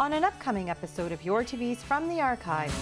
on an upcoming episode of Your TV's From the Archive.